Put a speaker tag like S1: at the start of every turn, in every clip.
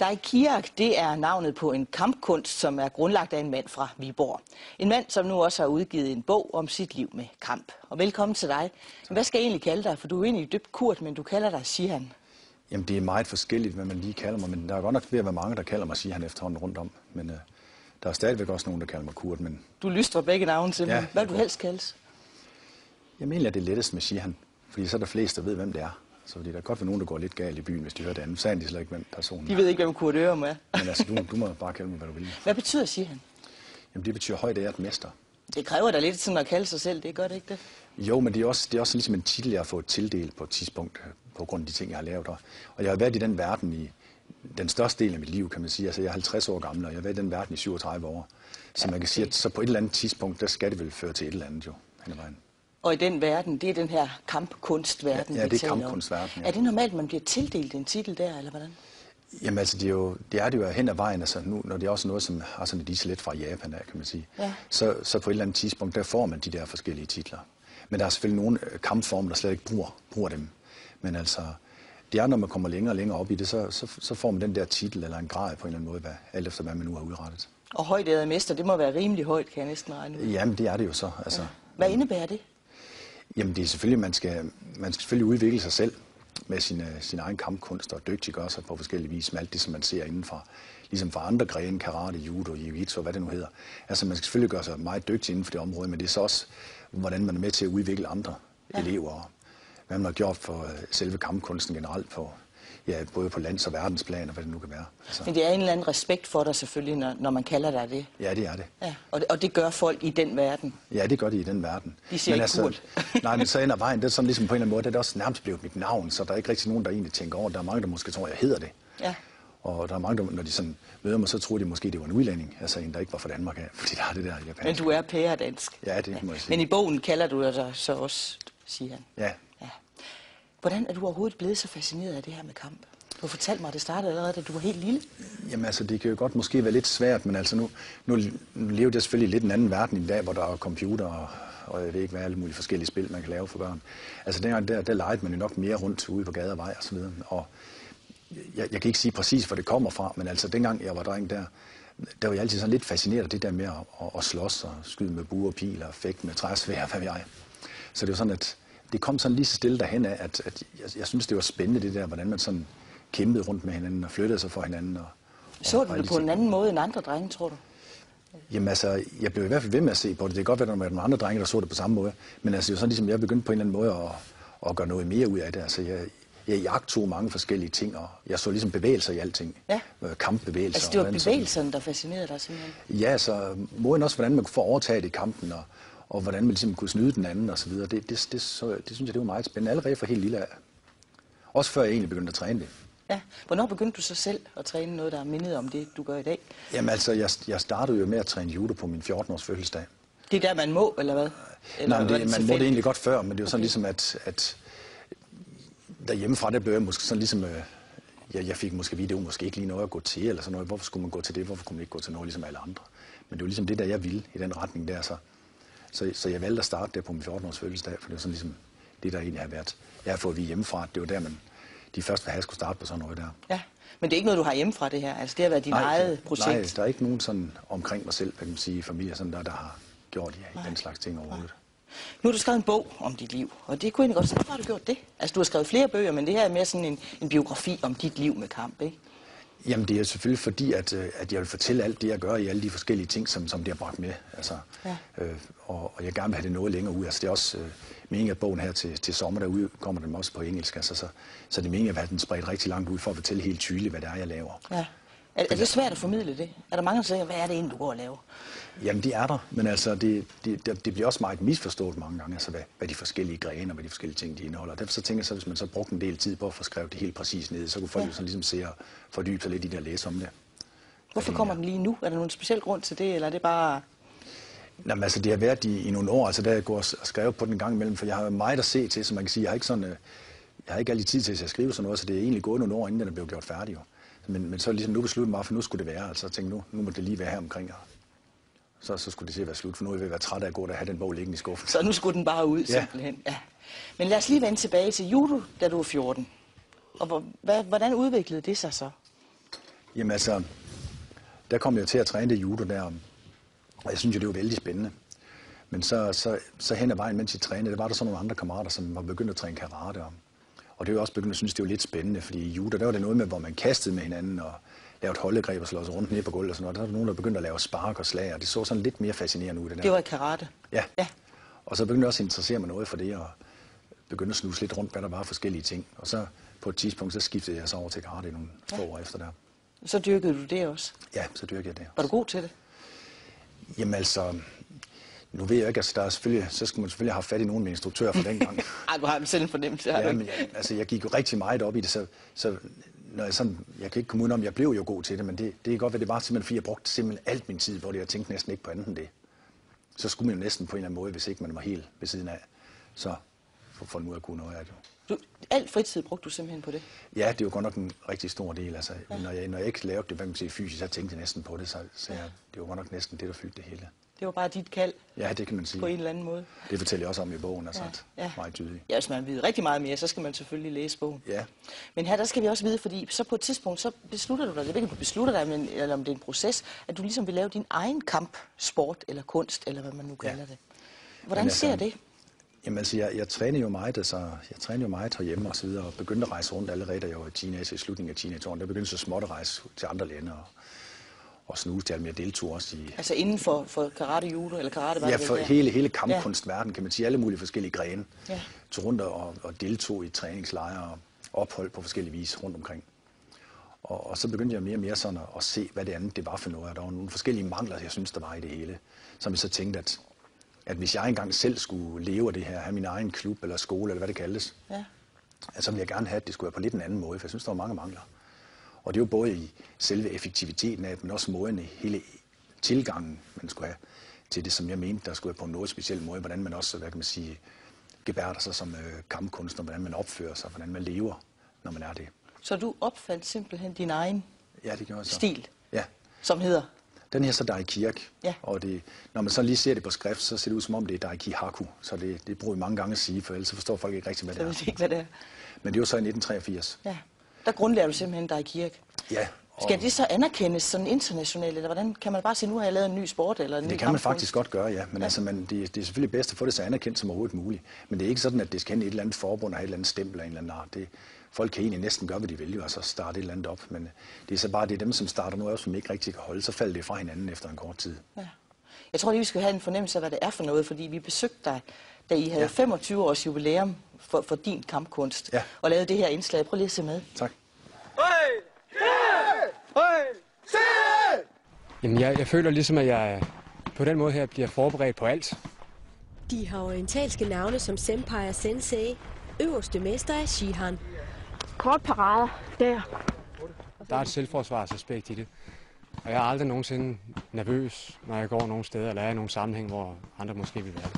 S1: Daikiak, det er navnet på en kampkunst, som er grundlagt af en mand fra Viborg. En mand, som nu også har udgivet en bog om sit liv med kamp. Og velkommen til dig. Hvad skal jeg egentlig kalde dig? For du er egentlig dybt kurt, men du kalder dig Shihan.
S2: Jamen, det er meget forskelligt, hvad man lige kalder mig, men der er godt nok ved at være mange, der kalder mig Shihan efterhånden rundt om. Men øh, der er stadigvæk også nogen, der kalder mig Kurt, men
S1: Du lystrer begge navne til.
S2: Ja,
S1: Hvad du helst kaldes?
S2: jeg mener, at det er lettest med Shihan, fordi så er der flest, der ved, hvem det er. Så fordi der godt være nogen, der går lidt galt i byen, hvis de hører det andet. Så aner de slet ikke, hvem personen
S1: De
S2: er.
S1: ved ikke, hvem Kurt Ørum er.
S2: Men altså, du, du må bare kalde mig, hvad du vil.
S1: Hvad betyder Shihan?
S2: Jamen, det betyder højt æret mester.
S1: Det kræver da lidt sådan at kalde sig selv, det gør det ikke det?
S2: Jo, men det er også, det er også ligesom en titel, jeg har fået tildelt på et tidspunkt, øh, på grund af de ting, jeg har lavet. Og jeg har været i den verden i den største del af mit liv, kan man sige. Altså, jeg er 50 år gammel, og jeg har været i den verden i 37 år. Så
S1: Ja,
S2: man kan sige, at så på et eller andet tidspunkt, der skal det vel føre til et eller andet jo, hen vejen.
S1: Og i den verden, det er den her kampkunstverden,
S2: Ja, ja,
S1: vi
S2: det er
S1: taler om.
S2: kampkunstverden, ja.
S1: Er det normalt, man bliver tildelt en titel der, eller hvordan?
S2: Jamen altså, det er, jo, det er det jo hen ad vejen, altså nu, når det er også noget, som har sådan et islet fra Japan af, kan man sige.
S1: Ja.
S2: Så, så på et eller andet tidspunkt, der får man de der forskellige titler. Men der er selvfølgelig nogle øh, kampformer, der slet ikke bruger, bruger dem. Men altså, det er, når man kommer længere og længere op i det, så, så, så får man den der titel eller en grad på en eller anden måde, hvad, alt efter hvad man nu har udrettet.
S1: Og højt æret mester, det må være rimelig højt, kan jeg næsten regne ud.
S2: Jamen, det er det jo så. Altså,
S1: Hvad indebærer det?
S2: Jamen det er selvfølgelig, man skal, man skal selvfølgelig udvikle sig selv med sin, øh, sin egen kampkunst og dygtiggøre sig på forskellige vis med alt det, som man ser indenfor. Ligesom for andre grene, karate, judo, jiu-jitsu, hvad det nu hedder. Altså man skal selvfølgelig gøre sig meget dygtig inden for det område, men det er så også, hvordan man er med til at udvikle andre ja. elever. Og hvad man har gjort for øh, selve kampkunsten generelt, på, ja, både på lands- og verdensplan og hvad det nu kan være. Altså,
S1: Men det er en eller anden respekt for dig selvfølgelig, når, når man kalder dig det.
S2: ja, det er det.
S1: Ja. Og, det. og det gør folk i den verden.
S2: Ja, det gør de i den verden.
S1: De siger ikke Kurt.
S2: nej, men så ender vejen, det er sådan ligesom på en eller anden måde, det er også nærmest blevet mit navn, så der er ikke rigtig nogen, der egentlig tænker over. Der er mange, der måske tror, jeg hedder det.
S1: Ja.
S2: Og der er mange, der, når de sådan møder mig, så tror de måske, det var en udlænding, altså en, der ikke var fra Danmark af, fordi der er det der japansk.
S1: Men du er pæredansk.
S2: Ja, det må jeg sige.
S1: Men i bogen kalder du dig så også, siger han.
S2: Ja,
S1: Ja. Hvordan er du overhovedet blevet så fascineret af det her med kamp? Du har fortalt mig, at det startede allerede, da du var helt lille.
S2: Jamen altså, det kan jo godt måske være lidt svært, men altså nu, nu nu lever jeg selvfølgelig lidt en anden verden i dag, hvor der er computer og, og jeg ved ikke hvad, alle mulige forskellige spil, man kan lave for børn. Altså dengang, der, der legede man jo nok mere rundt ude på gader og vej og så videre. Og jeg, jeg kan ikke sige præcis, hvor det kommer fra, men altså dengang jeg var dreng der, der var jeg altid sådan lidt fascineret af det der med at, at, at slås og skyde med buer og pil og fægte med træsvær, hvad ved jeg. Så det var sådan, at det kom sådan lige så stille derhen af, at, at jeg, jeg synes, det var spændende det der, hvordan man sådan kæmpede rundt med hinanden og flyttede sig for hinanden. Og,
S1: Så du det på
S2: de
S1: en
S2: ting.
S1: anden måde end andre drenge, tror du?
S2: Jamen altså, jeg blev i hvert fald ved med at se på det. Det kan godt være, at der var nogle andre drenge, der så det på samme måde. Men altså, det var sådan ligesom, jeg begyndte på en eller anden måde at, at gøre noget mere ud af det. Altså, jeg, jeg jagtog mange forskellige ting, og jeg så ligesom bevægelser i alting.
S1: Ja.
S2: Øh, Kampbevægelser.
S1: Altså, det var
S2: sådan-
S1: bevægelserne, der fascinerede dig simpelthen.
S2: Ja, altså, måden også, hvordan man kunne få overtaget i kampen, og, og hvordan man ligesom kunne snyde den anden og så videre. Det, det, det, så, det synes jeg, det var meget spændende. Allerede fra helt lille af. Også før jeg egentlig begyndte at træne det.
S1: Ja. Hvornår begyndte du så selv at træne noget, der er mindet om det, du gør i dag?
S2: Jamen altså, jeg, jeg startede jo med at træne judo på min 14-års fødselsdag.
S1: Det er der, man må, eller hvad? Eller
S2: Nej, men
S1: var
S2: det, man må det egentlig godt før, men det er jo sådan
S1: Okay.
S2: ligesom, at, at derhjemmefra, der blev jeg måske sådan ligesom, øh, jeg, jeg fik måske at vide, det var måske ikke lige noget at gå til, eller sådan noget. Hvorfor skulle man gå til det? Hvorfor kunne man ikke gå til noget ligesom alle andre? Men det var ligesom det, der jeg ville i den retning der, så, så, så jeg valgte at starte der på min 14-års fødselsdag, for det var sådan ligesom det, der egentlig har været. Jeg har fået vide hjemmefra, det var der, man de første vil have skulle starte på sådan noget der.
S1: Ja. Men det er ikke noget, du har hjemmefra, det her? Altså, det har været dit eget projekt?
S2: Nej, der er ikke nogen sådan omkring mig selv, kan man sige, familie, sådan der, der har gjort i, den slags ting overhovedet.
S1: Nu har du skrevet en bog om dit liv, og det kunne jeg godt sige, hvorfor har du gjort det? Altså, du har skrevet flere bøger, men det her er mere sådan en, en biografi om dit liv med kamp, ikke?
S2: Jamen det er selvfølgelig fordi, at, øh, at jeg vil fortælle alt det, jeg gør i alle de forskellige ting, som, som det har bragt med. Altså,
S1: Ja.
S2: øh, og, og jeg gerne vil have det noget længere ud. Altså, det er også øh, meningen, at bogen her til, til sommer derude kommer den også på engelsk. Altså, så, så det er meningen, at have den spredt rigtig langt ud for at fortælle helt tydeligt, hvad det er, jeg laver.
S1: Ja. Er, er det svært at formidle det? Er der mange, der siger, hvad er det egentlig, du går og laver?
S2: Jamen det er der, men altså det, det, det, bliver også meget misforstået mange gange, altså hvad, hvad de forskellige grene og hvad de forskellige ting de indeholder. Derfor så tænker jeg så, hvis man så brugte en del tid på at få skrevet det helt præcis ned, så kunne folk
S1: Ja.
S2: jo sådan ligesom se og fordybe sig lidt i det og læse om det.
S1: Hvorfor kommer
S2: er-
S1: den lige nu? Er der nogen speciel grund til det, eller er det bare...
S2: Jamen, altså, det har været i, i nogle år, altså der jeg går og s- og skrevet på den gang imellem, for jeg har meget at se til, så man kan sige, jeg har ikke sådan, øh, jeg har ikke altid tid til at skrive sådan noget, så det er egentlig gået nogle år, inden den er blevet gjort færdig. Jo. Men, men så ligesom nu besluttede mig, for nu skulle det være, altså jeg tænkte, nu, nu må det lige være her omkring. Så, så skulle det til at være slut, for nu er jeg ved at være træt af at gå der og have den bog liggende i skuffen.
S1: Så nu skulle den bare ud,
S2: Ja.
S1: simpelthen. Ja. Men lad os lige vende tilbage til judo, da du var 14. Og hvor, hvad, hvordan udviklede det sig så?
S2: Jamen altså, der kom jeg til at træne det judo der, og jeg synes jo, det var vældig spændende. Men så, så, så hen ad vejen, mens jeg trænede, der var der så nogle andre kammerater, som var begyndt at træne karate. Og, og det var også begyndt at synes, det var lidt spændende, fordi i judo, der var det noget med, hvor man kastede med hinanden og lavede holdegreb og slog sig rundt ned på gulvet og sådan noget. Der var nogen, der begyndte at lave spark og slag, og det så sådan lidt mere fascinerende ud. Det, der.
S1: Det var karate?
S2: Ja.
S1: ja.
S2: Og så begyndte jeg også at interessere mig noget for det, og begyndte at snuse lidt rundt, hvad der var forskellige ting. Og så på et tidspunkt, så skiftede jeg så over til karate nogle ja. få år efter der.
S1: Så dyrkede du det også?
S2: Ja, så dyrkede jeg det.
S1: Var du god til det?
S2: Jamen altså, nu ved jeg ikke, altså der er selvfølgelig, så skal man selvfølgelig have fat i nogen med instruktør fra dengang.
S1: Ej, du har selv en fornemmelse,
S2: ja, men jeg, altså, jeg gik jo rigtig meget op i det, så, så når jeg, sådan, jeg kan ikke komme udenom, jeg blev jo god til det, men det, det er godt, at det var simpelthen, fordi jeg brugte simpelthen alt min tid, hvor det, jeg tænkte næsten ikke på andet end det. Så skulle man jo næsten på en eller anden måde, hvis ikke man var helt ved siden af, så for, for nu at kunne noget af det.
S1: Du, alt fritid brugte du simpelthen på det?
S2: Ja, det var godt nok en rigtig stor del. Altså, ja. når, jeg, når jeg ikke lavede det hvad man siger, fysisk, så tænkte jeg næsten på det, så, så jeg, det var godt nok næsten det, der fyldte det hele.
S1: Det var bare dit kald?
S2: Ja, det kan man sige.
S1: På en eller anden måde?
S2: Det fortæller jeg også om i bogen, altså
S1: ja. ja.
S2: meget tydeligt.
S1: Ja, hvis man vil rigtig meget mere, så skal man selvfølgelig læse bogen.
S2: Ja.
S1: Men her, der skal vi også vide, fordi så på et tidspunkt, så beslutter du dig, det er ikke, du beslutter dig, men, eller om det er en proces, at du ligesom vil lave din egen kamp, sport eller kunst, eller hvad man nu kalder ja. det. Hvordan altså, ser det?
S2: Jamen altså, jeg, jeg træner jo meget, altså, jeg træner jo meget herhjemme og så videre, og begyndte at rejse rundt allerede, da jeg var teenager, i slutningen af teenageårene. Der begyndte så småt at rejse til andre lande og, og snuse til, jeg deltog også i...
S1: Altså inden for, for karate, judo eller karate? Var
S2: ja, for hele, hele kampkunstverden, kan man sige, alle mulige forskellige grene. Ja. Tog rundt og, og deltog i træningslejre og ophold på forskellige vis rundt omkring. Og, og så begyndte jeg mere og mere sådan at, at se, hvad det andet det var for noget. Der var nogle forskellige mangler, jeg synes, der var i det hele. Som jeg så tænkte, at at hvis jeg engang selv skulle leve af det her, have min egen klub eller skole, eller hvad det kaldes, ja. så ville jeg gerne have, at det skulle være på lidt en anden måde, for jeg synes, der var mange mangler. Og det er jo både i selve effektiviteten af men også måden hele tilgangen, man skulle have til det, som jeg mente, der skulle være på en noget speciel måde, hvordan man også, hvad kan man sige, gebærder sig som øh, kampkunstner, hvordan man opfører sig, hvordan man lever, når man er det.
S1: Så du opfandt simpelthen din egen
S2: ja, det gjorde så.
S1: stil,
S2: ja.
S1: som hedder?
S2: Den her så Dai Kirk, ja. og det, når man så lige ser det på skrift, så ser det ud som om det er Dai Haku, så det, det bruger vi mange gange at sige, for ellers forstår folk ikke rigtigt, hvad det er.
S1: Ikke, hvad det er.
S2: Men det var så i 1983.
S1: Ja, der grundlærer du simpelthen Dai Kirk.
S2: Ja.
S1: Og Skal det så anerkendes sådan internationalt, eller hvordan kan man bare sige, nu har jeg lavet en ny sport eller en
S2: Det
S1: ny
S2: kan man faktisk godt gøre, ja. Men ja. Altså, man, det, det er selvfølgelig bedst at få det så anerkendt som overhovedet muligt. Men det er ikke sådan, at det skal hen i et eller andet forbund og et eller andet stempel af en eller anden art. Det, folk kan egentlig næsten gøre, hvad de vil, jo, altså starte et eller andet op. Men det er så bare det er dem, som starter nu, også, som ikke rigtig kan holde, så falder det fra hinanden efter en kort tid. Ja.
S1: Jeg tror lige, vi skal have en fornemmelse af, hvad det er for noget, fordi vi besøgte dig, da I havde ja. 25 års jubilæum for, for din kampkunst, ja. og lavede det her indslag. Prøv lige at se med.
S2: Tak.
S3: Jamen, jeg, jeg føler ligesom, at jeg på den måde her bliver forberedt på alt.
S4: De har orientalske navne som Senpai og Sensei. Øverste mester er Shihan.
S5: Kort parade der.
S3: Der er et selvforsvarsaspekt i det. Og jeg er aldrig nogensinde nervøs, når jeg går nogle steder, eller er i nogle sammenhæng, hvor andre måske vil være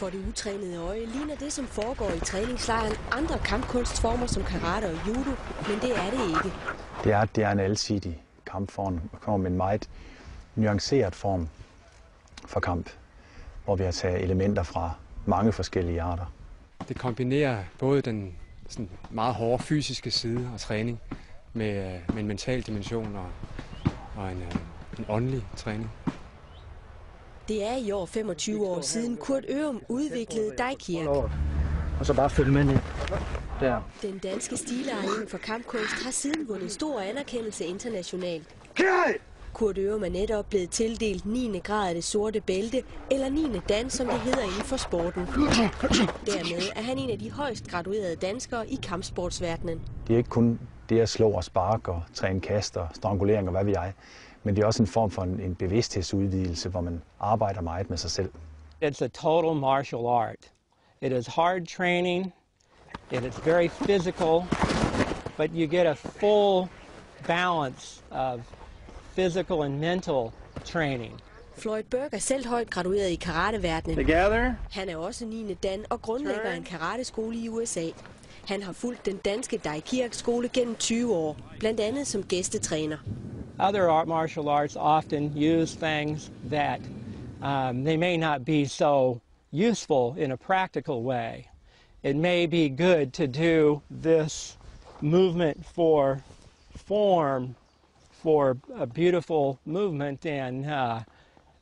S4: For det utrænede øje ligner det, som foregår i træningslejren, andre kampkunstformer som karate og judo, men det er det ikke.
S2: Det er, det er en alsidig kampform, kommer med en meget nuanceret form for kamp, hvor vi har taget elementer fra mange forskellige arter.
S3: Det kombinerer både den sådan meget hårde fysiske side og træning med, øh, med en mental dimension og, og en, øh, en åndelig træning.
S4: Det er i år 25 år siden Kurt Ørum udviklede Daikirk.
S6: Og så bare følge med ned. Der.
S4: Den danske stilejer for kampkunst har siden vundet stor anerkendelse internationalt. Kurt Ørum er netop blevet tildelt 9. grad af det sorte bælte, eller 9. dan, som det hedder inden for sporten. Dermed er han en af de højst graduerede danskere i kampsportsverdenen.
S2: Det er ikke kun det at slå og sparke og træne kaster, strangulering og hvad vi jeg, men det er også en form for en, en bevidsthedsudvidelse, hvor man arbejder meget med sig selv.
S7: It's a total martial art. It is hard training, it is very physical, but you get a full balance of physical and mental training.
S4: Floyd Burke er selv højt gradueret i karateverdenen.
S6: Together.
S4: Han er også 9. dan og grundlægger en karateskole i USA. Han har fulgt den danske Daikirk skole gennem 20 år, blandt andet som gæstetræner.
S7: Other art martial arts often use things that um, they may not be so useful in a practical way. It may be good to do this movement for form for a beautiful movement and uh,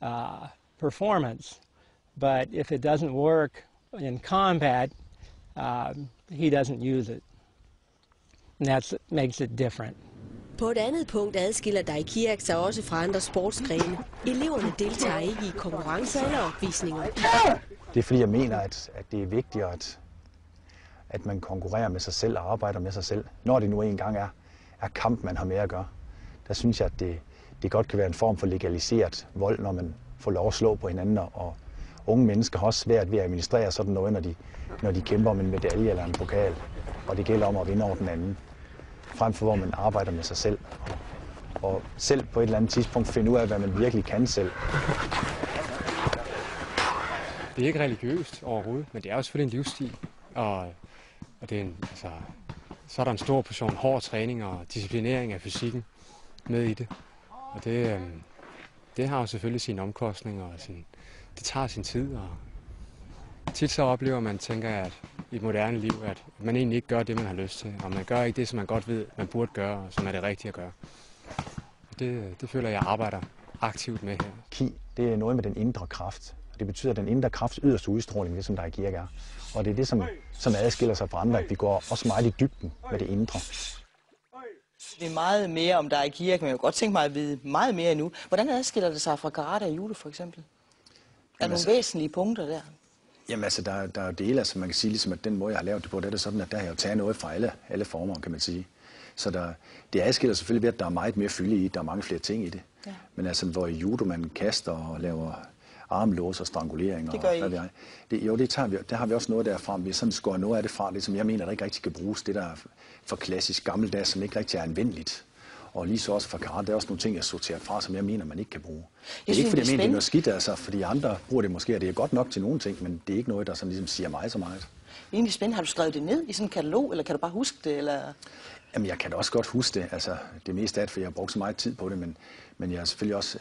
S7: uh, performance. But if it doesn't work in combat, um, he doesn't use it. And that's makes it different.
S4: På et andet punkt adskiller Daikiak sig også fra andre sportsgrene. Eleverne deltager ikke i konkurrencer eller opvisninger.
S2: Det er fordi, jeg mener, at, at det er vigtigt, at, at man konkurrerer med sig selv og arbejder med sig selv. Når det nu engang er, er kamp, man har med at gøre. Der synes jeg, at det, det godt kan være en form for legaliseret vold, når man får lov at slå på hinanden. Og unge mennesker har også svært ved at administrere sådan noget, når de, når de kæmper om en medalje eller en pokal. Og det gælder om at vinde over den anden. Frem for, hvor man arbejder med sig selv. Og, og selv på et eller andet tidspunkt finde ud af, hvad man virkelig kan selv.
S3: Det er ikke religiøst overhovedet, men det er jo selvfølgelig en livsstil. Og, og det er en, altså, så er der en stor portion hård træning og disciplinering af fysikken med i det. Og det, øh, det har jo selvfølgelig sine omkostninger, og sin, det tager sin tid. Og tit så oplever man, tænker jeg, at i et moderne liv, at man egentlig ikke gør det, man har lyst til. Og man gør ikke det, som man godt ved, man burde gøre, og som er det rigtige at gøre. Det, det føler jeg arbejder aktivt med her.
S2: Ki, det er noget med den indre kraft. Og det betyder, at den indre krafts yderste udstråling, det som der er kirke er. Og det er det, som, som adskiller sig fra andre, at vi går også meget i dybden med det indre.
S1: Det er meget mere om dig i kirke, men jeg kunne godt tænke mig at vide meget mere endnu. Hvordan adskiller det sig fra karate og judo for eksempel? Er der nogle
S2: altså-
S1: væsentlige punkter der?
S2: Jamen altså, der, der er jo dele, altså man kan sige ligesom, at den måde, jeg har lavet det på, det er det sådan, at der har jeg jo taget noget fra alle, alle former, kan man sige. Så der, det adskiller selvfølgelig ved, at der er meget mere fylde i der er mange flere ting i det.
S1: Ja.
S2: Men altså, hvor i judo man kaster og laver armlås og strangulering.
S1: Det gør
S2: og,
S1: I
S2: hvad. Det, jo, det tager vi, der har vi også noget derfra. Vi har sådan skåret noget af det fra, det som jeg mener, der ikke rigtig kan bruges. Det der er for klassisk gammeldags, som ikke rigtig er anvendeligt. Og lige så også for karate, der er også nogle ting, jeg sorterer fra, som jeg mener, man ikke kan bruge. Det er
S1: synes,
S2: ikke, fordi
S1: det
S2: jeg
S1: er
S2: mener, det er noget skidt, altså, fordi andre bruger det måske, og det er godt nok til nogle ting, men det er ikke noget, der sådan ligesom siger mig så meget.
S1: Det er egentlig spændende. Har du skrevet det ned i sådan en katalog, eller kan du bare huske det? Eller?
S2: Jamen, jeg kan da også godt huske det. Altså, det meste af det, for jeg har brugt så meget tid på det, men, men jeg har selvfølgelig også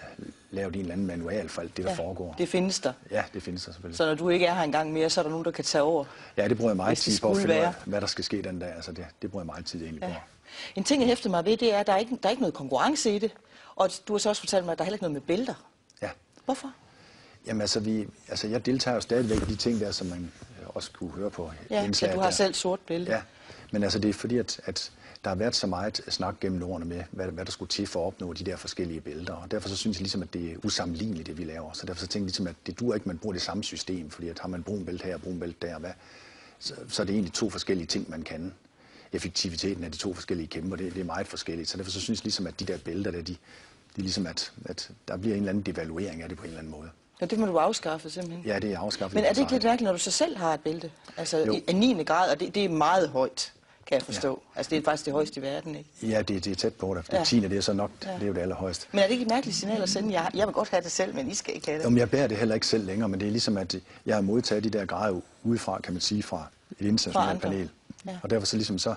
S2: lavet en eller anden manual for alt det, der foregår.
S1: Det findes der.
S2: Ja, det findes der selvfølgelig.
S1: Så når du ikke er her engang mere, så er der nogen, der kan tage over.
S2: Ja, det bruger jeg meget tid på at finde ud af, hvad der skal ske den dag. Altså, det, det bruger jeg meget tid egentlig på.
S1: En ting, jeg hæfter mig ved, det er, at der er ikke, der er ikke noget konkurrence i det. Og du har så også fortalt mig, at der er heller ikke noget med bælter.
S2: Ja.
S1: Hvorfor?
S2: Jamen, altså, vi, altså, jeg deltager jo stadigvæk i de ting der, som man øh, også kunne høre på
S1: Ja,
S2: indslaget
S1: så du har
S2: der.
S1: selv sort bælte.
S2: Ja, men altså, det er fordi, at, at der har været så meget snak gennem årene med, hvad, hvad der skulle til for at opnå de der forskellige billeder. Og derfor så synes jeg ligesom, at det er usammenligneligt, det vi laver. Så derfor så tænker jeg ligesom, at det dur ikke, at man bruger det samme system. Fordi at har man brun bælte her og brun bælte der, hvad, så, så er det egentlig to forskellige ting, man kan. Effektiviteten af de to forskellige kæmper, det, det er meget forskelligt. Så derfor så synes jeg ligesom, at de der bælter der, de, de er ligesom, at, at der bliver en eller anden devaluering af det på en eller anden måde.
S1: Ja, det må du afskaffe simpelthen.
S2: Ja, det er afskaffet.
S1: Men er det ikke lidt mærkeligt, når du så selv har et bælte? Altså
S2: Jo.
S1: i, af 9. grad, og det, det er meget højt, kan jeg forstå. Ja. Altså det er faktisk det højeste i verden, ikke?
S2: Ja, det, det er tæt på det. Det
S1: Ja.
S2: 10. det er så nok,
S1: Ja.
S2: det er jo det allerhøjeste.
S1: Men er det ikke et mærkeligt signal at sende? Jeg, jeg vil godt have det selv, men I skal ikke have det.
S2: Jamen, jeg bærer det heller ikke selv længere, men det er ligesom, at jeg har modtaget de der grader udefra, kan man sige, fra et internationalt panel.
S1: Ja.
S2: Og derfor så ligesom så,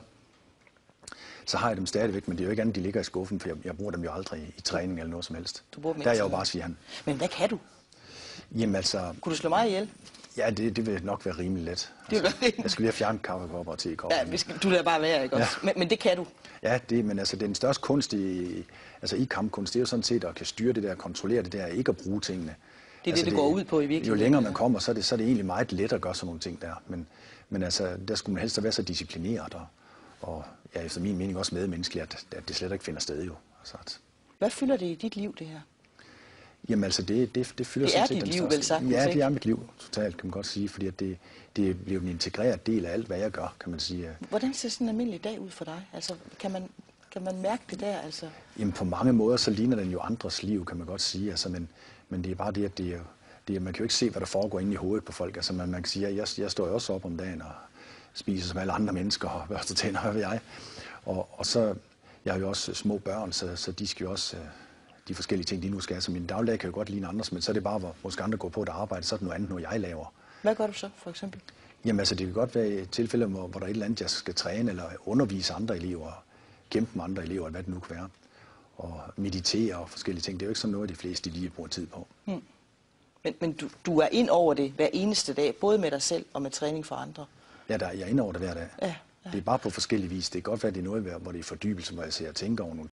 S2: så har jeg dem stadigvæk, men det er jo ikke andet, de ligger i skuffen, for jeg, jeg bruger dem jo aldrig i, i træning eller noget som helst.
S1: Du bruger dem
S2: Der er jeg jo bare, han.
S1: Men hvad kan du?
S2: Jamen altså,
S1: Kunne du slå mig ihjel?
S2: ja, det, det vil nok være rimelig let.
S1: Det vil
S2: Altså, jeg skulle lige have fjernet kaffekopper og tekopper.
S1: Ja, vi skal, du lader bare være, ikke også?
S2: Ja.
S1: Men, men det kan du.
S2: Ja, det, men altså den største kunst i, altså i kampkunst, det er jo sådan set at kan styre det der, kontrollere det der, ikke at bruge tingene.
S1: Det,
S2: altså,
S1: det går ud på i virkeligheden,
S2: Jo længere man kommer, så er, det, så er det egentlig meget let at gøre sådan nogle ting der. Men, men altså, der skulle man helst være så disciplineret og, og ja, efter min mening også medmenneskelig, at, at det slet ikke finder sted jo. Altså, at,
S1: Hvad fylder det i dit liv, det her?
S2: jamen altså, det, det, det fylder
S1: Det
S2: sådan
S1: er
S2: set
S1: dit
S2: den
S1: liv,
S2: største-
S1: vel sagtens,
S2: Ja, det er mit liv, totalt, kan man godt sige, fordi at det, det bliver en integreret del af alt, hvad jeg gør, kan man sige.
S1: Hvordan ser sådan en almindelig dag ud for dig? Altså, kan man, kan man mærke det der? Altså,
S2: Jamen på mange måder, så ligner den jo andres liv, kan man godt sige. Altså, men, men det er bare det, at det er, det er, man kan jo ikke se, hvad der foregår inde i hovedet på folk. Altså, man, man kan sige, at jeg, jeg står jo også op om dagen og spiser som alle andre mennesker og børster tænder, hvad ved jeg. Og, og så, jeg har jo også små børn, så, så de skal jo også, øh, de forskellige ting, de nu skal. Så min dagligdag kan jo godt ligne andres, men så er det bare, hvor måske andre går på et arbejde, så er det noget andet, noget jeg laver.
S1: hvad gør du så, for eksempel?
S2: Jamen altså, det kan godt være i tilfælde, hvor, hvor der er et eller andet, jeg skal træne eller undervise andre elever, kæmpe med andre elever, hvad det nu kan være. Og meditere og forskellige ting. Det er jo ikke sådan noget, de fleste lige bruger tid på.
S1: Men, men du, du er ind over det hver eneste dag, både med dig selv og med træning for andre.
S2: Ja, der, jeg er inde over det hver dag.
S1: Ja, ja.
S2: Det er bare på forskellige vis. Det kan godt være, at det er noget, hvor det er fordybelse, hvor jeg ser og tænker over nogle